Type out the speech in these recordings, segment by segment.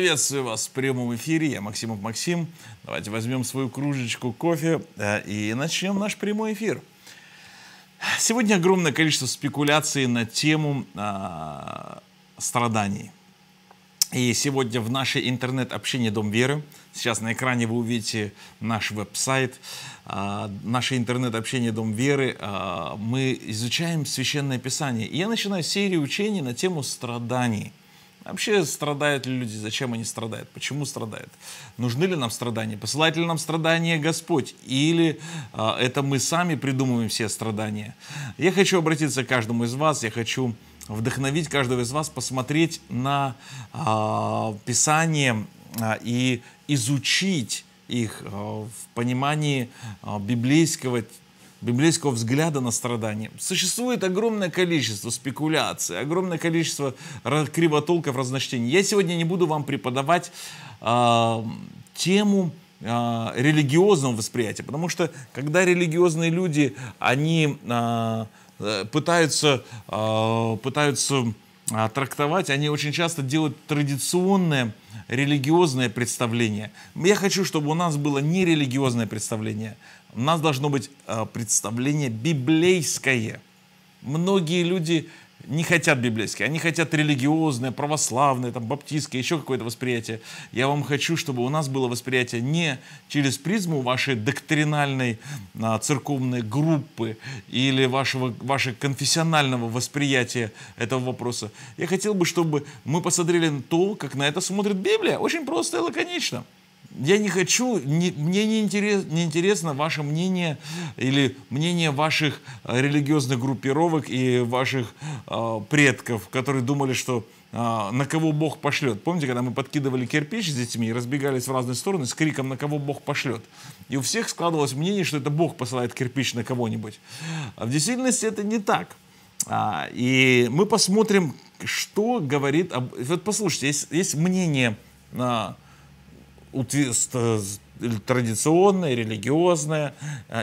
Приветствую вас в прямом эфире. Я Максимов Максим. Давайте возьмем свою кружечку кофе э, и начнем наш прямой эфир. Сегодня огромное количество спекуляций на тему э, страданий. И сегодня в нашей интернет-общении Дом Веры, сейчас на экране вы увидите наш веб-сайт, э, наше интернет-общение Дом Веры, э, мы изучаем Священное Писание. И я начинаю серию учений на тему страданий – Вообще страдают ли люди, зачем они страдают, почему страдают, нужны ли нам страдания, посылает ли нам страдания Господь, или а, это мы сами придумываем все страдания. Я хочу обратиться к каждому из вас, я хочу вдохновить каждого из вас посмотреть на а, Писание а, и изучить их а, в понимании а, библейского библейского взгляда на страдания. Существует огромное количество спекуляций, огромное количество кривотолков, разночтений. Я сегодня не буду вам преподавать э, тему э, религиозного восприятия, потому что когда религиозные люди, они э, пытаются, э, пытаются трактовать, они очень часто делают традиционное религиозное представление. Я хочу, чтобы у нас было не религиозное представление, у нас должно быть э, представление библейское. Многие люди не хотят библейское, они хотят религиозное, православное, там, баптистское, еще какое-то восприятие. Я вам хочу, чтобы у нас было восприятие не через призму вашей доктринальной а, церковной группы или вашего, вашего конфессионального восприятия этого вопроса. Я хотел бы, чтобы мы посмотрели на то, как на это смотрит Библия. Очень просто и лаконично я не хочу, не, мне не, интерес, не интересно ваше мнение или мнение ваших э, религиозных группировок и ваших э, предков, которые думали, что э, на кого Бог пошлет. Помните, когда мы подкидывали кирпич с детьми и разбегались в разные стороны с криком «на кого Бог пошлет?» И у всех складывалось мнение, что это Бог посылает кирпич на кого-нибудь. А в действительности это не так. А, и мы посмотрим, что говорит... Об... Вот послушайте, есть, есть мнение... А, традиционное, религиозное.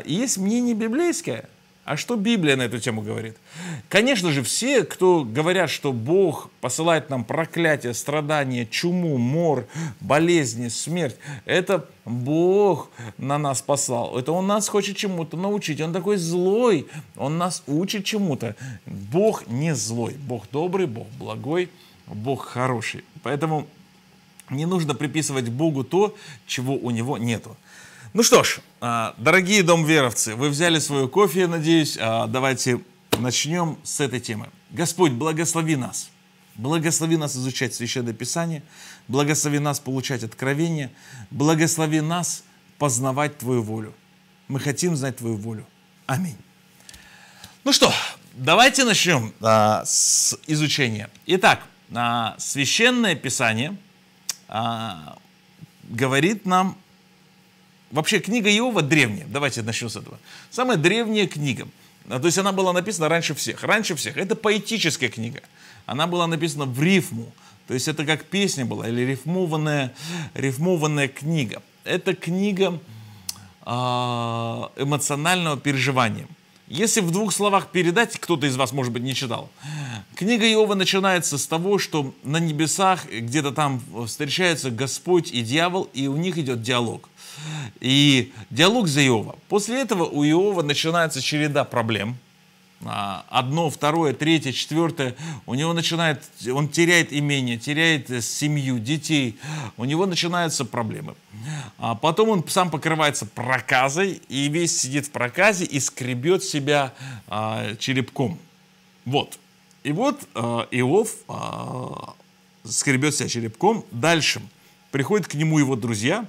И есть мнение библейское. А что Библия на эту тему говорит? Конечно же, все, кто говорят, что Бог посылает нам проклятие, страдания, чуму, мор, болезни, смерть, это Бог на нас послал. Это Он нас хочет чему-то научить. Он такой злой, Он нас учит чему-то. Бог не злой. Бог добрый, Бог благой, Бог хороший. Поэтому не нужно приписывать Богу то, чего у него нету. Ну что ж, а, дорогие домверовцы, вы взяли свою кофе, надеюсь. А, давайте начнем с этой темы. Господь, благослови нас. Благослови нас изучать Священное Писание. Благослови нас получать откровения. Благослови нас познавать Твою волю. Мы хотим знать Твою волю. Аминь. Ну что, давайте начнем а, с изучения. Итак, а, Священное Писание – а, говорит нам, вообще книга Иова древняя, давайте начнем с этого. Самая древняя книга, а, то есть она была написана раньше всех, раньше всех. Это поэтическая книга, она была написана в рифму, то есть это как песня была или рифмованная, рифмованная книга. Это книга э, эмоционального переживания. Если в двух словах передать, кто-то из вас, может быть, не читал, книга Иова начинается с того, что на небесах где-то там встречаются Господь и дьявол, и у них идет диалог. И диалог за Иова. После этого у Иова начинается череда проблем – одно, второе, третье, четвертое, у него начинает, он теряет имение, теряет э, семью, детей, у него начинаются проблемы. А потом он сам покрывается проказой и весь сидит в проказе и скребет себя а, черепком. Вот. И вот а, Иов а, скребет себя черепком. Дальше приходят к нему его друзья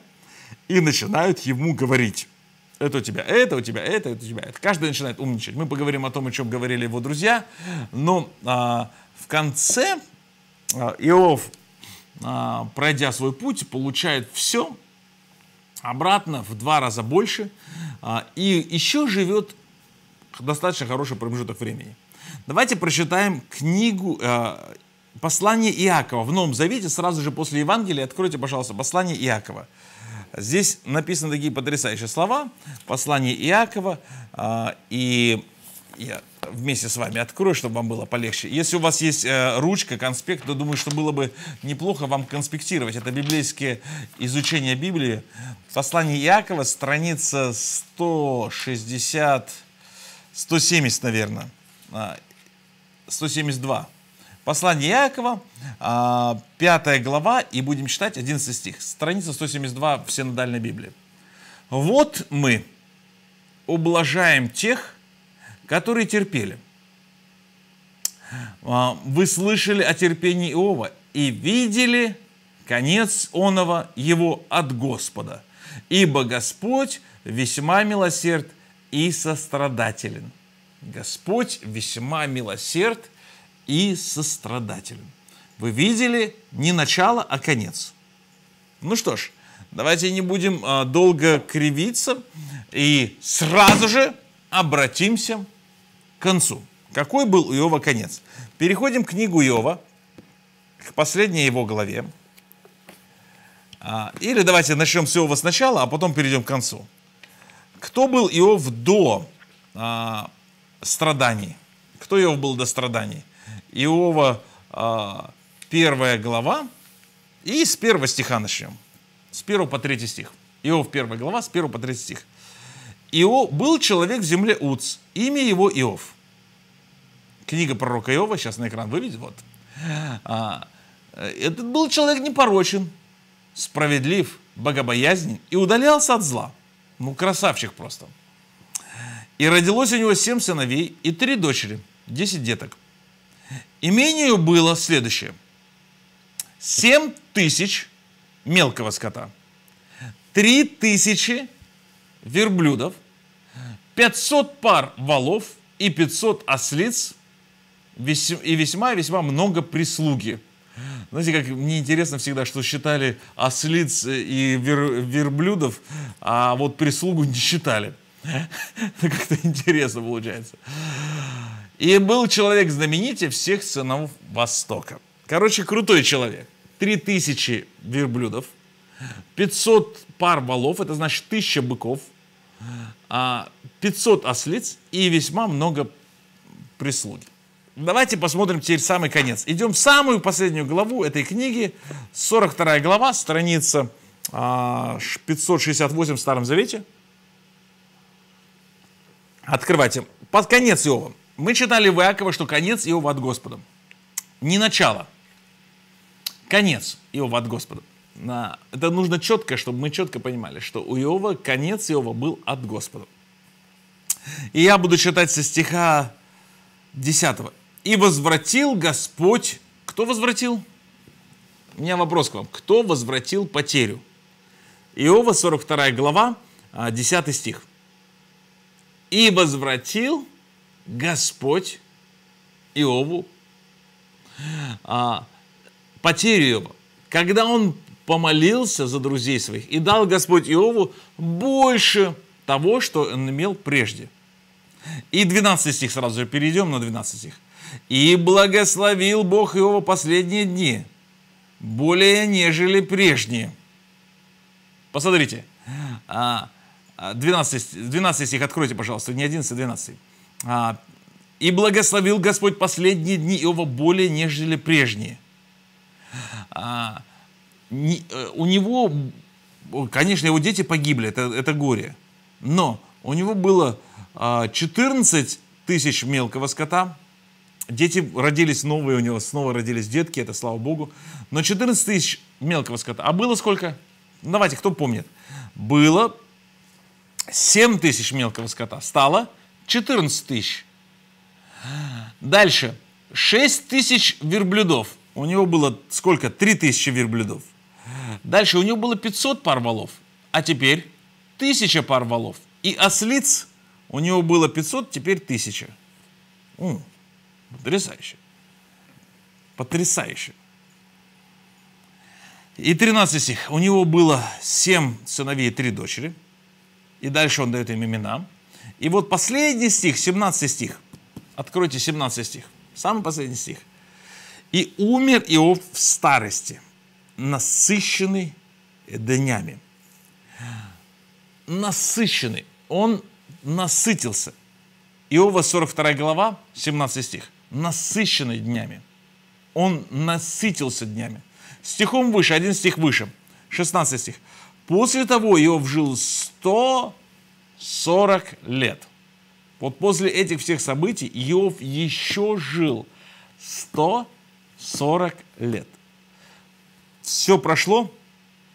и начинают ему говорить это у тебя, это у тебя, это, это у тебя. Это. Каждый начинает умничать. Мы поговорим о том, о чем говорили его друзья. Но а, в конце а, Иов, а, пройдя свой путь, получает все обратно в два раза больше. А, и еще живет достаточно хороший промежуток времени. Давайте прочитаем книгу, а, послание Иакова в Новом Завете, сразу же после Евангелия. Откройте, пожалуйста, послание Иакова. Здесь написаны такие потрясающие слова, послание Иакова, а, и я вместе с вами открою, чтобы вам было полегче. Если у вас есть э, ручка, конспект, то думаю, что было бы неплохо вам конспектировать. Это библейское изучение Библии. Послание Иакова, страница 160, 170, наверное, 172. Послание Иакова, 5 а, глава, и будем читать 11 стих. Страница 172 в Синодальной Библии. «Вот мы ублажаем тех, которые терпели. А, вы слышали о терпении Иова и видели конец оного его от Господа, ибо Господь весьма милосерд и сострадателен. Господь весьма милосерд и сострадателен. Вы видели не начало, а конец. Ну что ж, давайте не будем а, долго кривиться и сразу же обратимся к концу. Какой был у Иова конец? Переходим к книгу Иова, к последней его главе. А, или давайте начнем с Иова сначала, а потом перейдем к концу. Кто был Иов до а, страданий? Кто Иов был до страданий? Иова а, первая глава, и с первого стиха начнем. С первого по третий стих. Иов первая глава, с первого по третий стих. Иов, был человек в земле Уц, имя его Иов. Книга пророка Иова, сейчас на экран выведет, вот. А, этот был человек непорочен, справедлив, богобоязнен и удалялся от зла. Ну, красавчик просто. И родилось у него семь сыновей и три дочери, десять деток. Имение было следующее. Семь тысяч мелкого скота, три тысячи верблюдов, 500 пар валов и 500 ослиц и весьма-весьма много прислуги. Знаете, как мне интересно всегда, что считали ослиц и вер, верблюдов, а вот прислугу не считали. Это как-то интересно получается. И был человек знаменитее всех сынов Востока. Короче, крутой человек. Три тысячи верблюдов, 500 пар валов, это значит 1000 быков, 500 а, ослиц и весьма много прислуги. Давайте посмотрим теперь самый конец. Идем в самую последнюю главу этой книги, 42 глава, страница 568 а, в Старом Завете. Открывайте. Под конец Иова. Мы читали в Иакова, что конец Иова от Господа. Не начало. Конец Иова от Господа. Это нужно четко, чтобы мы четко понимали, что у Иова конец Иова был от Господа. И я буду читать со стиха 10. «И возвратил Господь...» Кто возвратил? У меня вопрос к вам. Кто возвратил потерю? Иова, 42 глава, 10 а, стих. «И возвратил Господь Иову а, потерю Иова, когда он помолился за друзей своих и дал Господь Иову больше того, что он имел прежде. И 12 стих, сразу же перейдем на 12 стих. «И благословил Бог Иова последние дни, более нежели прежние». Посмотрите, 12, а, 12 стих откройте, пожалуйста, не 11, 12. А, «И благословил Господь последние дни Иова более нежели прежние». А, Э, у него, конечно, его дети погибли, это, это горе, но у него было 14 а, тысяч мелкого скота, дети родились новые, у него снова родились детки, это слава богу, но 14 тысяч мелкого скота. А было сколько? Давайте, кто помнит? Было 7 тысяч мелкого скота, стало 14 тысяч. Дальше, 6 тысяч верблюдов. У него было сколько? 3 тысячи верблюдов. Дальше у него было 500 пар валов, а теперь 1000 пар валов. И ослиц у него было 500, теперь 1000. М, потрясающе. Потрясающе. И 13 стих. У него было 7 сыновей и 3 дочери. И дальше он дает им имена. И вот последний стих, 17 стих. Откройте 17 стих. Самый последний стих. «И умер Иов в старости, насыщенный днями. Насыщенный. Он насытился. Иова 42 глава, 17 стих. Насыщенный днями. Он насытился днями. Стихом выше, один стих выше. 16 стих. После того Иов жил 140 лет. Вот после этих всех событий Иов еще жил 140 лет. Все прошло,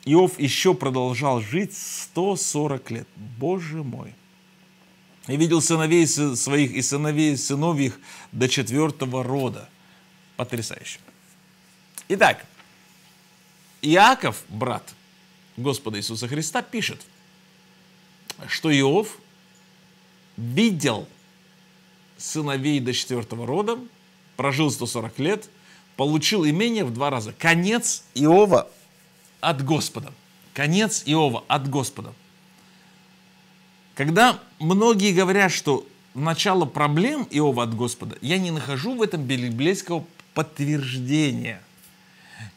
Иов еще продолжал жить 140 лет. Боже мой. И видел сыновей своих и сыновей сыновьих до четвертого рода. Потрясающе. Итак, Иаков, брат Господа Иисуса Христа, пишет, что Иов видел сыновей до четвертого рода, прожил 140 лет, получил имение в два раза. Конец Иова от Господа. Конец Иова от Господа. Когда многие говорят, что начало проблем Иова от Господа, я не нахожу в этом библейского подтверждения.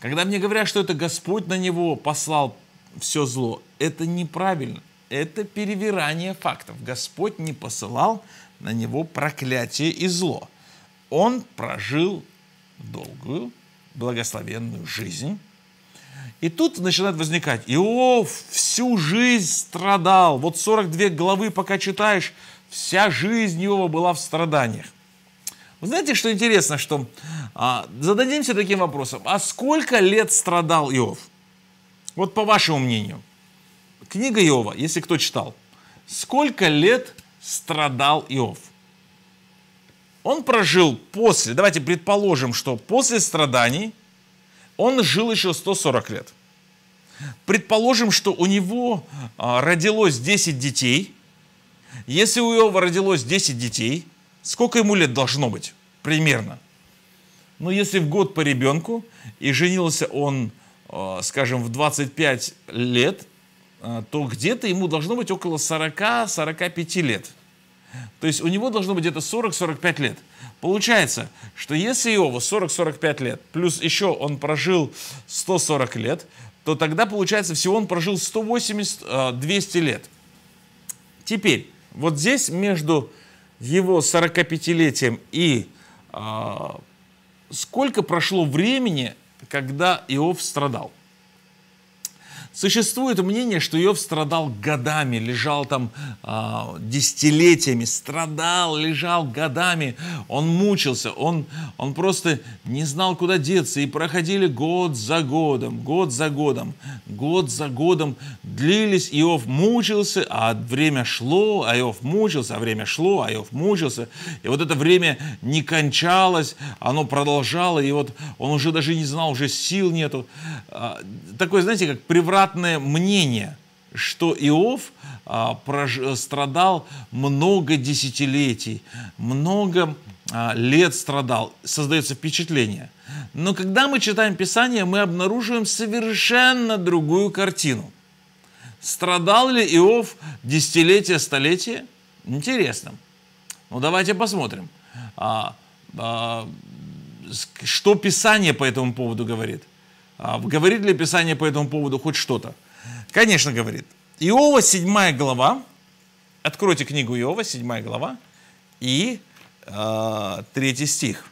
Когда мне говорят, что это Господь на него послал все зло, это неправильно. Это перевирание фактов. Господь не посылал на него проклятие и зло. Он прожил долгую, благословенную жизнь, и тут начинает возникать, Иов всю жизнь страдал. Вот 42 главы, пока читаешь, вся жизнь Иова была в страданиях. Вы знаете, что интересно, что а, зададимся таким вопросом, а сколько лет страдал Иов? Вот по вашему мнению, книга Иова, если кто читал, сколько лет страдал Иов? Он прожил после, давайте предположим, что после страданий – он жил еще 140 лет. Предположим, что у него а, родилось 10 детей. Если у Иова родилось 10 детей, сколько ему лет должно быть? Примерно. Ну, если в год по ребенку, и женился он, а, скажем, в 25 лет, то где-то ему должно быть около 40-45 лет. То есть у него должно быть где-то 40-45 лет. Получается, что если Иова 40-45 лет, плюс еще он прожил 140 лет, то тогда получается всего он прожил 180-200 лет. Теперь, вот здесь между его 45-летием и а, сколько прошло времени, когда Иов страдал? Существует мнение, что Иов страдал годами, лежал там э, десятилетиями, страдал, лежал годами, он мучился, он, он просто не знал, куда деться. И проходили год за годом, год за годом, год за годом длились. Иов мучился, а время шло, а Иов мучился, а время шло, а Иов мучился. И вот это время не кончалось, оно продолжало, и вот он уже даже не знал, уже сил нету. А, такое, знаете, как преврат обратное мнение, что Иов а, страдал много десятилетий, много а, лет страдал, создается впечатление. Но когда мы читаем Писание, мы обнаруживаем совершенно другую картину. Страдал ли Иов десятилетия, столетия? Интересно. Ну давайте посмотрим, а, что Писание по этому поводу говорит – а, говорит ли Писание по этому поводу хоть что-то? Конечно, говорит. Иова, 7 глава. Откройте книгу Иова, 7 глава. И э, 3 стих.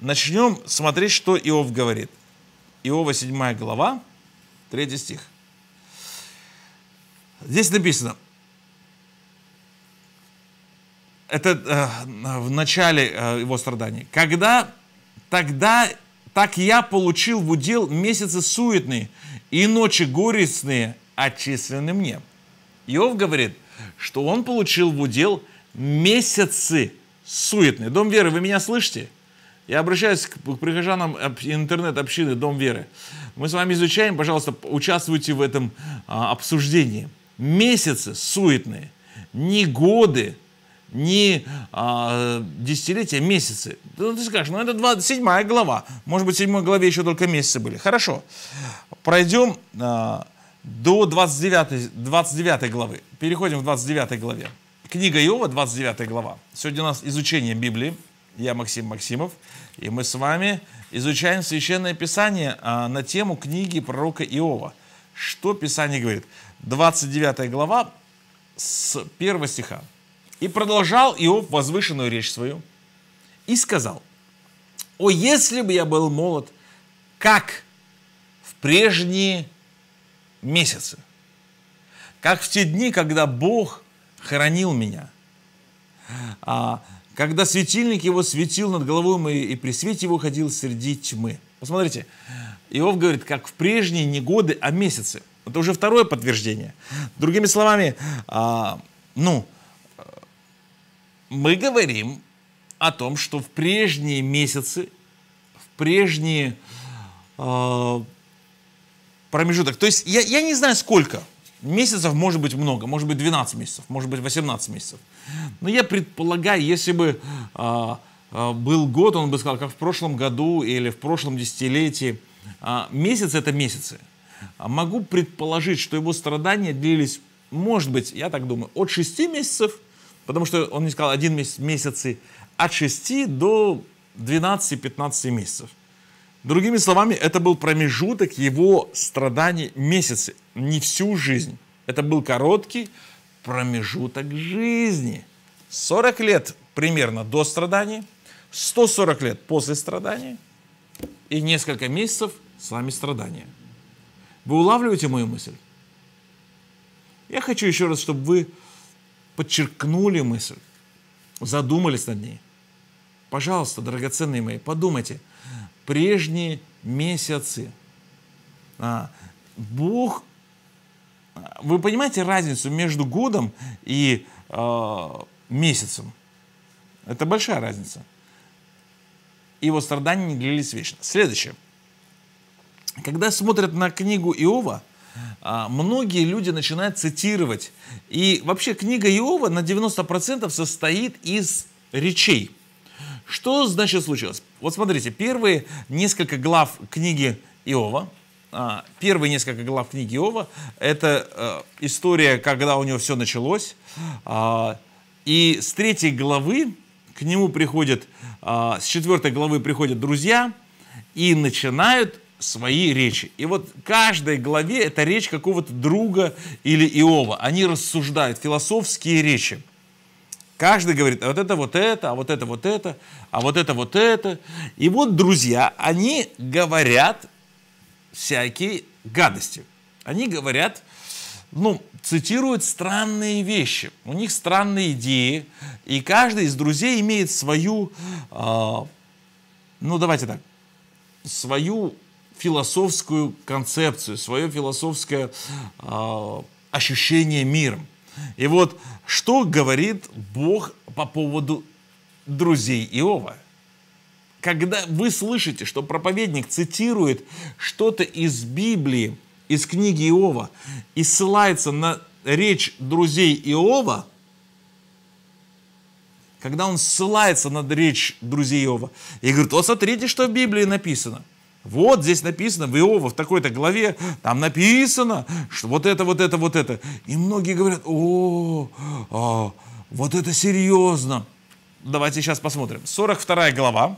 Начнем смотреть, что Иов говорит. Иова, 7 глава, 3 стих. Здесь написано, это э, в начале э, его страданий. Когда тогда так я получил в удел месяцы суетные и ночи горестные отчислены мне. Иов говорит, что он получил в удел месяцы суетные. Дом веры, вы меня слышите? Я обращаюсь к прихожанам интернет-общины Дом веры. Мы с вами изучаем, пожалуйста, участвуйте в этом а, обсуждении. Месяцы суетные, не годы, не а, десятилетия, а месяцы. Ну, ты скажешь, ну это 27 глава. Может быть, в 7 главе еще только месяцы были. Хорошо. Пройдем а, до 29, 29 главы. Переходим в 29 главе. Книга Иова, 29 глава. Сегодня у нас изучение Библии. Я Максим Максимов. И мы с вами изучаем Священное Писание а, на тему книги пророка Иова. Что Писание говорит? 29 глава с 1 стиха. И продолжал Иов возвышенную речь свою и сказал, «О, если бы я был молод, как в прежние месяцы, как в те дни, когда Бог хоронил меня, а, когда светильник его светил над головой моей, и при свете его ходил среди тьмы». Посмотрите, Иов говорит, как в прежние не годы, а месяцы. Это уже второе подтверждение. Другими словами, а, ну, мы говорим о том, что в прежние месяцы, в прежние э, промежуток, то есть я, я не знаю сколько, месяцев может быть много, может быть 12 месяцев, может быть 18 месяцев. Но я предполагаю, если бы э, э, был год, он бы сказал, как в прошлом году или в прошлом десятилетии, э, месяц это месяцы. Могу предположить, что его страдания длились, может быть, я так думаю, от 6 месяцев Потому что он не сказал один месяц, месяцы от 6 до 12-15 месяцев. Другими словами, это был промежуток его страданий месяцы, не всю жизнь. Это был короткий промежуток жизни. 40 лет примерно до страдания, 140 лет после страдания и несколько месяцев с вами страдания. Вы улавливаете мою мысль? Я хочу еще раз, чтобы вы подчеркнули мысль, задумались над ней. Пожалуйста, драгоценные мои, подумайте. Прежние месяцы. А, Бог, вы понимаете разницу между годом и э, месяцем? Это большая разница. Его страдания не длились вечно. Следующее. Когда смотрят на книгу Иова, а, многие люди начинают цитировать. И вообще книга Иова на 90% состоит из речей. Что значит случилось? Вот смотрите, первые несколько глав книги Иова, а, первые несколько глав книги Иова, это э, история, когда у него все началось. А, и с третьей главы к нему приходят, с четвертой главы приходят друзья и начинают свои речи. И вот каждой главе это речь какого-то друга или Иова. Они рассуждают, философские речи. Каждый говорит, а вот это вот это, а вот это вот это, а вот это вот это. И вот друзья, они говорят всякие гадости. Они говорят, ну, цитируют странные вещи. У них странные идеи. И каждый из друзей имеет свою, э, ну, давайте так, свою философскую концепцию, свое философское э, ощущение миром. И вот что говорит Бог по поводу друзей Иова? Когда вы слышите, что проповедник цитирует что-то из Библии, из книги Иова, и ссылается на речь друзей Иова, когда он ссылается на речь друзей Иова, и говорит, вот смотрите, что в Библии написано – вот здесь написано, в Иова, в такой-то главе, там написано, что вот это, вот это, вот это. И многие говорят, о, о вот это серьезно. Давайте сейчас посмотрим. 42 глава.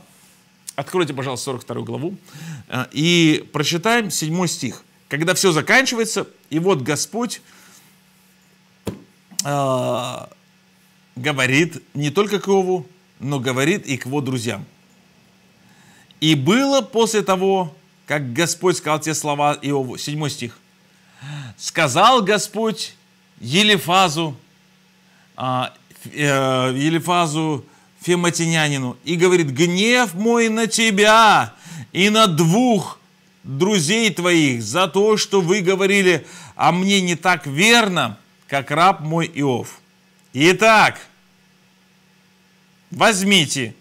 Откройте, пожалуйста, 42 главу. Э, и прочитаем 7 стих. Когда все заканчивается, и вот Господь э, говорит не только к Иову, но говорит и к его друзьям. И было после того, как Господь сказал те слова Иову, 7 стих. Сказал Господь Елифазу, а, э, Елифазу Фематинянину, и говорит, гнев мой на тебя и на двух друзей твоих за то, что вы говорили о мне не так верно, как раб мой Иов. Итак, возьмите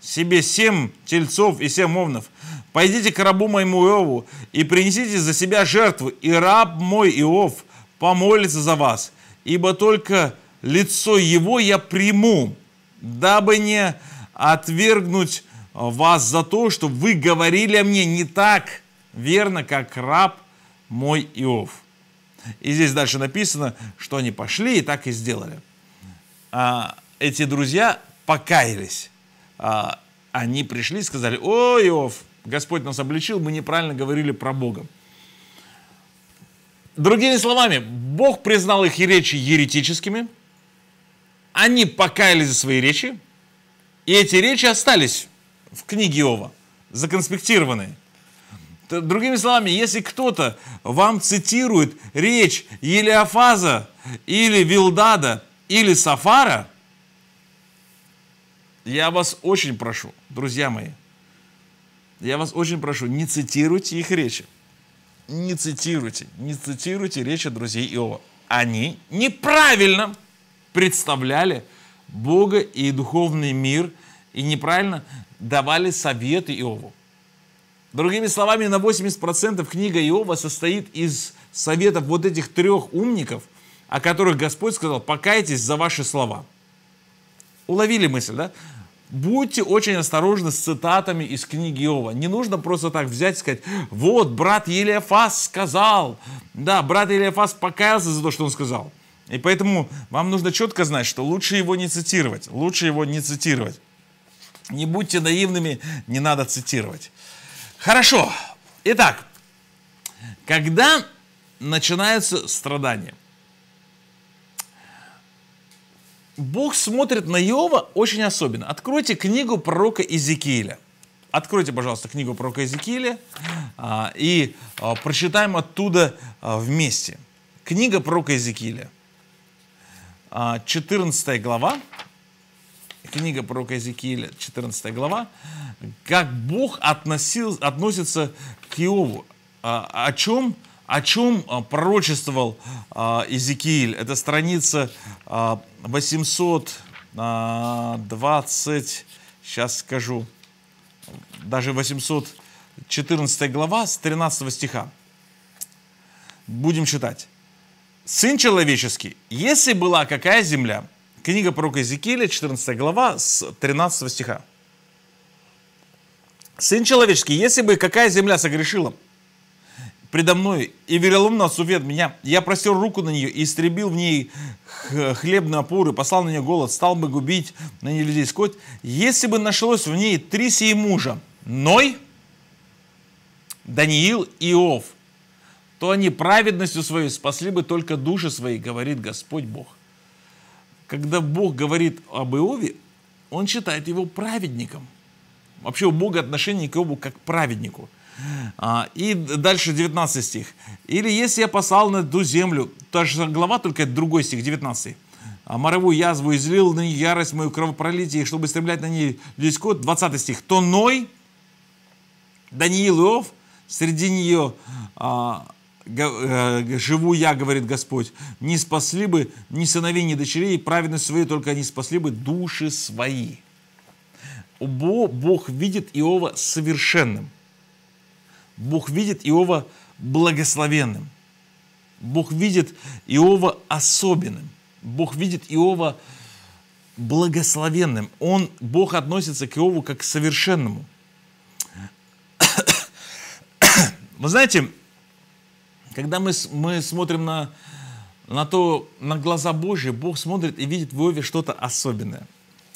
себе семь тельцов и семь овнов. Пойдите к рабу моему Иову и принесите за себя жертву, и раб мой Иов помолится за вас, ибо только лицо его я приму, дабы не отвергнуть вас за то, что вы говорили о мне не так верно, как раб мой Иов. И здесь дальше написано, что они пошли и так и сделали. А эти друзья покаялись они пришли и сказали, о, Иов, Господь нас обличил, мы неправильно говорили про Бога. Другими словами, Бог признал их речи еретическими, они покаялись за свои речи, и эти речи остались в книге Иова, законспектированные. Другими словами, если кто-то вам цитирует речь Елиафаза или Вилдада или Сафара, я вас очень прошу, друзья мои, я вас очень прошу, не цитируйте их речи. Не цитируйте, не цитируйте речи друзей Иова. Они неправильно представляли Бога и духовный мир и неправильно давали советы Иову. Другими словами, на 80% книга Иова состоит из советов вот этих трех умников, о которых Господь сказал, покайтесь за ваши слова. Уловили мысль, да? Будьте очень осторожны с цитатами из книги Иова. Не нужно просто так взять и сказать, вот, брат Елиафас сказал. Да, брат Елиафас покаялся за то, что он сказал. И поэтому вам нужно четко знать, что лучше его не цитировать. Лучше его не цитировать. Не будьте наивными, не надо цитировать. Хорошо. Итак, когда начинаются страдания, Бог смотрит на Иова очень особенно. Откройте книгу пророка Иезекииля. Откройте, пожалуйста, книгу пророка Иезекииля а, и а, прочитаем оттуда а, вместе. Книга пророка Иезекииля, 14 глава, книга пророка Иезекииля, 14 глава, как Бог относил, относится к Иову, о чем о чем а, пророчествовал а, Иезекииль? Это страница 820, а, сейчас скажу, даже 814 глава с 13 стиха. Будем читать. «Сын человеческий, если была какая земля?» Книга пророка Иезекииля, 14 глава, с 13 стиха. «Сын человеческий, если бы какая земля согрешила, предо мной, и вероломно осувет меня. Я простер руку на нее и истребил в ней хлебные опоры, послал на нее голод, стал бы губить на ней людей скот. Если бы нашлось в ней три сии мужа, Ной, Даниил и Иов, то они праведностью своей спасли бы только души свои, говорит Господь Бог. Когда Бог говорит об Иове, он считает его праведником. Вообще у Бога отношение к Иову как к праведнику – и дальше 19 стих. «Или если я послал на ту землю», та же глава, только другой стих, 19 а моровую язву излил на нее ярость мою кровопролитие, чтобы истреблять на ней людей скот, 20 стих, то Ной, Даниил Иов, среди нее а, э, живу я, говорит Господь, не спасли бы ни сыновей, ни дочерей, праведность своей, только они спасли бы души свои. Бог видит Иова совершенным – Бог видит Иова благословенным. Бог видит Иова особенным. Бог видит Иова благословенным. Он, Бог относится к Иову как к совершенному. Вы знаете, когда мы, мы смотрим на, на то, на глаза Божьи, Бог смотрит и видит в Иове что-то особенное.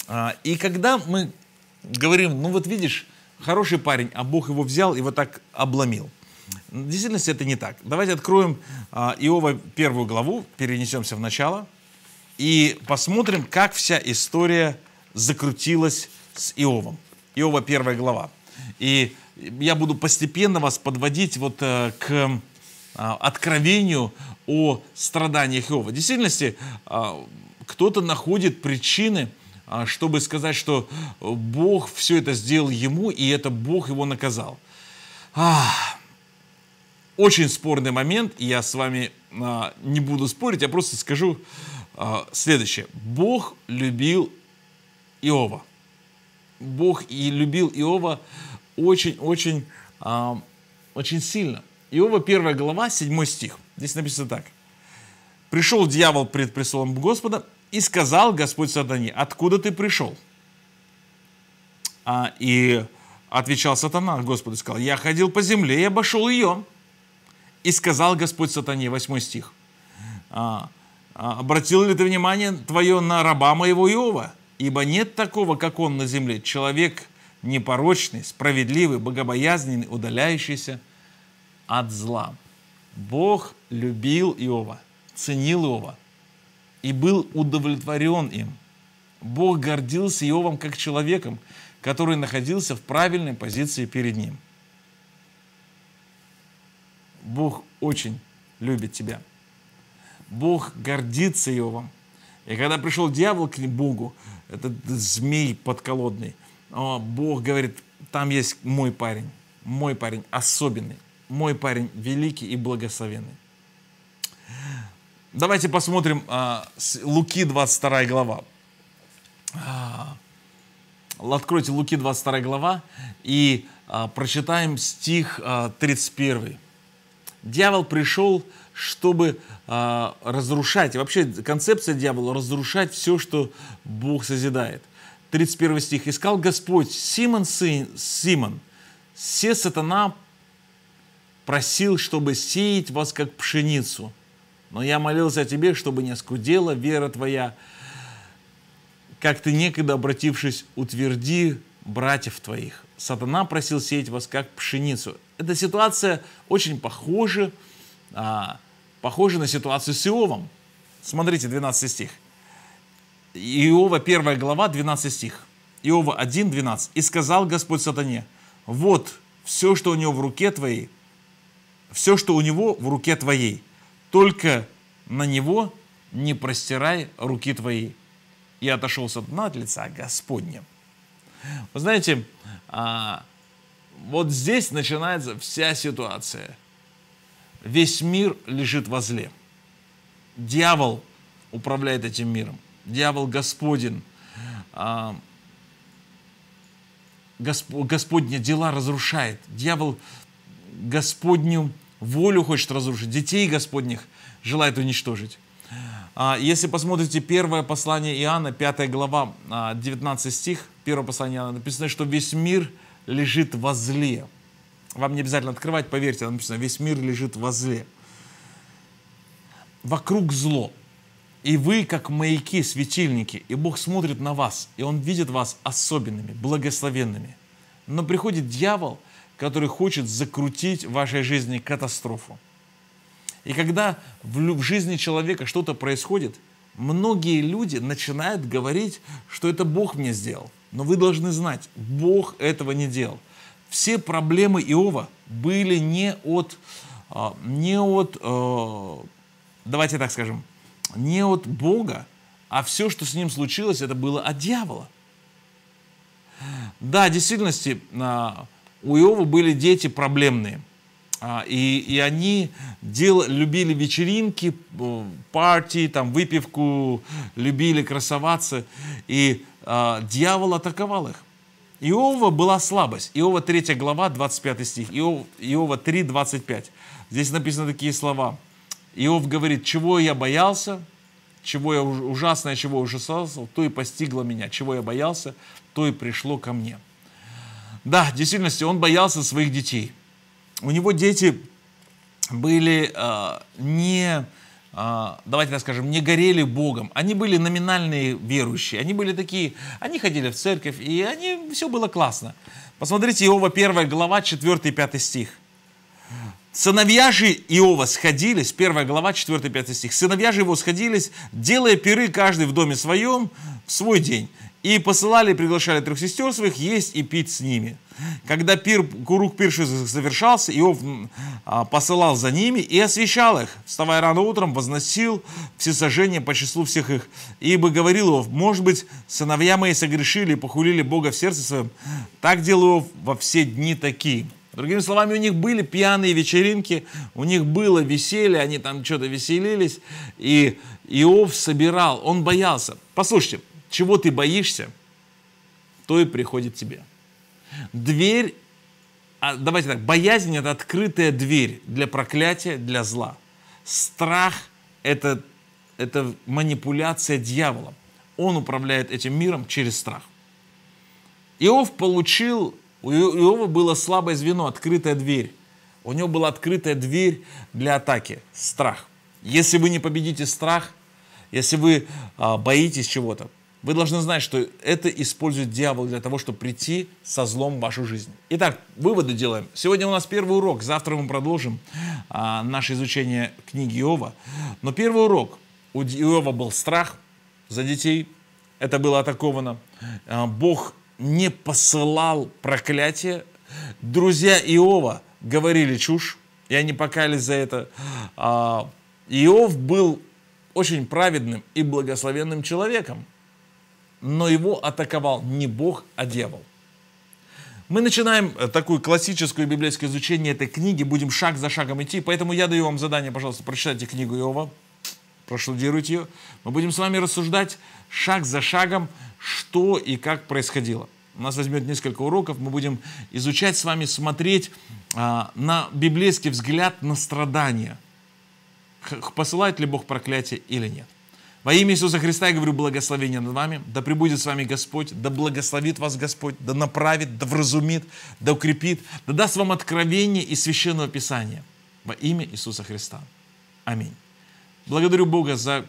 А, и когда мы говорим, ну вот видишь, хороший парень, а Бог его взял и вот так обломил. В действительности это не так. Давайте откроем а, Иова первую главу, перенесемся в начало и посмотрим, как вся история закрутилась с Иовом. Иова первая глава. И я буду постепенно вас подводить вот э, к а, откровению о страданиях Иова. В действительности, а, кто-то находит причины, а, чтобы сказать, что Бог все это сделал ему, и это Бог его наказал. Ах, очень спорный момент, и я с вами а, не буду спорить, я просто скажу а, следующее. Бог любил Иова. Бог и любил Иова очень-очень а, очень сильно. Иова первая глава, седьмой стих. Здесь написано так. «Пришел дьявол пред престолом Господа и сказал Господь сатане, откуда ты пришел? А, и отвечал сатана Господу, сказал, я ходил по земле и обошел ее. И сказал Господь сатане, 8 стих, а, а, обратил ли ты внимание твое на раба моего Иова? Ибо нет такого, как он на земле, человек непорочный, справедливый, богобоязненный, удаляющийся от зла. Бог любил Иова, ценил Иова – и был удовлетворен им. Бог гордился Иовом как человеком, который находился в правильной позиции перед ним. Бог очень любит тебя. Бог гордится Иовом. И когда пришел дьявол к Богу, этот змей подколодный, Бог говорит, там есть мой парень, мой парень особенный, мой парень великий и благословенный. Давайте посмотрим а, Луки 22 глава. А, откройте Луки 22 глава и а, прочитаем стих а, 31. Дьявол пришел, чтобы а, разрушать, вообще концепция дьявола разрушать все, что Бог созидает. 31 стих. «Искал Господь Симон, сын, Симон, все сатана просил, чтобы сеять вас, как пшеницу. Но я молился о тебе, чтобы не скудела вера твоя, как ты некогда обратившись, утверди братьев твоих. Сатана просил сеять вас, как пшеницу. Эта ситуация очень похожа, а, похожа на ситуацию с Иовом. Смотрите, 12 стих. Иова, 1 глава, 12 стих. Иова 1, 12. «И сказал Господь сатане, вот все, что у него в руке твоей, все, что у него в руке твоей, только на него не простирай руки твоей. И отошел сатана от лица Господня». Вы знаете, а, вот здесь начинается вся ситуация. Весь мир лежит возле. Дьявол управляет этим миром дьявол Господен, а, Господня дела разрушает. Дьявол Господню волю хочет разрушить. Детей Господних желает уничтожить. А, если посмотрите первое послание Иоанна, 5 глава, 19 а, стих, первое послание Иоанна, написано, что весь мир лежит возле. Вам не обязательно открывать, поверьте, написано, весь мир лежит возле. Вокруг зло. И вы, как маяки, светильники, и Бог смотрит на вас, и Он видит вас особенными, благословенными. Но приходит дьявол, который хочет закрутить в вашей жизни катастрофу. И когда в жизни человека что-то происходит, многие люди начинают говорить, что это Бог мне сделал. Но вы должны знать, Бог этого не делал. Все проблемы Иова были не от, а, не от э, давайте так скажем, не от Бога, а все, что с ним случилось, это было от дьявола. Да, в действительности, а, у Иова были дети проблемные. А, и, и они дел, любили вечеринки, партии, там, выпивку, любили красоваться. И а, дьявол атаковал их. Иова была слабость. Иова 3 глава, 25 стих. Иов, Иова 3, 25. Здесь написаны такие слова. Иов говорит, чего я боялся, чего я ужасное, чего ужасался, то и постигло меня. Чего я боялся, то и пришло ко мне. Да, в действительности, он боялся своих детей. У него дети были э, не, э, давайте так скажем, не горели Богом. Они были номинальные верующие. Они были такие, они ходили в церковь, и они, все было классно. Посмотрите, Иова 1 глава, 4 и 5 стих. Сыновья же Иова сходились, 1 глава, 4-5 стих. Сыновья же его сходились, делая пиры каждый в доме своем в свой день. И посылали приглашали трех сестер своих есть и пить с ними. Когда пир, круг пирши завершался, Иов а, посылал за ними и освещал их. Вставая рано утром, возносил все сожжения по числу всех их. Ибо говорил Иов, может быть, сыновья мои согрешили и похулили Бога в сердце своем. Так делал Иов во все дни такие. Другими словами, у них были пьяные вечеринки, у них было веселье, они там что-то веселились, и Иов собирал, он боялся. Послушайте, чего ты боишься, то и приходит тебе. Дверь, а, давайте так, боязнь – это открытая дверь для проклятия, для зла. Страх – это, это манипуляция дьявола. Он управляет этим миром через страх. Иов получил у Иова было слабое звено, открытая дверь. У него была открытая дверь для атаки. Страх. Если вы не победите страх, если вы а, боитесь чего-то, вы должны знать, что это использует дьявол для того, чтобы прийти со злом в вашу жизнь. Итак, выводы делаем. Сегодня у нас первый урок. Завтра мы продолжим а, наше изучение книги Иова. Но первый урок. У Иова был страх за детей. это было атаковано. А, Бог не посылал проклятие. Друзья Иова говорили чушь, и они покались за это. А, Иов был очень праведным и благословенным человеком, но его атаковал не Бог, а дьявол. Мы начинаем э, такое классическое библейское изучение этой книги, будем шаг за шагом идти, поэтому я даю вам задание, пожалуйста, прочитайте книгу Иова, проштудируйте ее. Мы будем с вами рассуждать шаг за шагом, что и как происходило. У нас возьмет несколько уроков, мы будем изучать с вами, смотреть а, на библейский взгляд на страдания. Посылает ли Бог проклятие или нет. Во имя Иисуса Христа я говорю благословение над вами. Да пребудет с вами Господь, да благословит вас Господь, да направит, да вразумит, да укрепит, да даст вам откровение и священного Писания. Во имя Иисуса Христа. Аминь. Благодарю Бога за,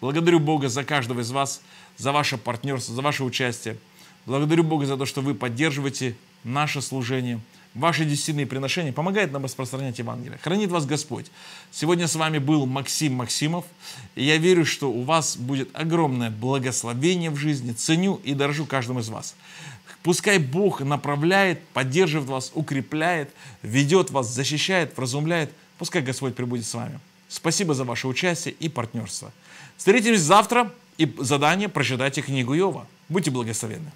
благодарю Бога за каждого из вас, за ваше партнерство, за ваше участие. Благодарю Бога за то, что вы поддерживаете наше служение. Ваши десятинные приношения помогают нам распространять Евангелие. Хранит вас Господь. Сегодня с вами был Максим Максимов. И я верю, что у вас будет огромное благословение в жизни. Ценю и дорожу каждым из вас. Пускай Бог направляет, поддерживает вас, укрепляет, ведет вас, защищает, вразумляет. Пускай Господь прибудет с вами. Спасибо за ваше участие и партнерство. Встретимся завтра и задание прочитайте книгу Иова. Будьте благословенны.